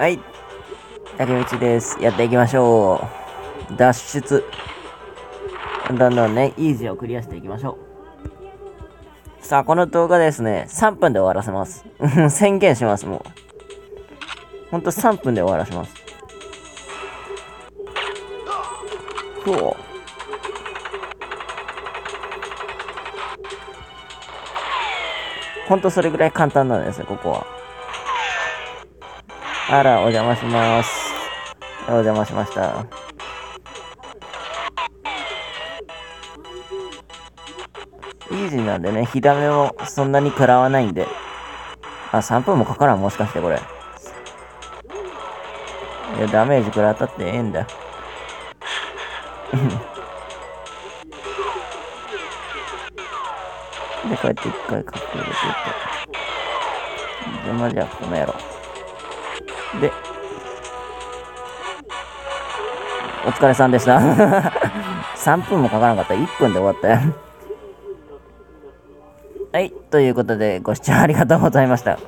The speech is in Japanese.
はい。竹道です。やっていきましょう。脱出。どんどんね、イージーをクリアしていきましょう。さあ、この動画ですね、3分で終わらせます。宣言します、もう。ほんと3分で終わらせます。そう。ほんとそれぐらい簡単なんですよ、ここは。あら、お邪魔します。お邪魔しました。イージーなんでね、火ダメもそんなに食らわないんで。あ、3分もかからん、もしかしてこれ。いや、ダメージ食らったってええんだ。で、こうやって一回隠れていって。邪魔じゃ、この野郎。で、お疲れさんでした。3分もかからなかった。1分で終わったよ。はい。ということで、ご視聴ありがとうございました。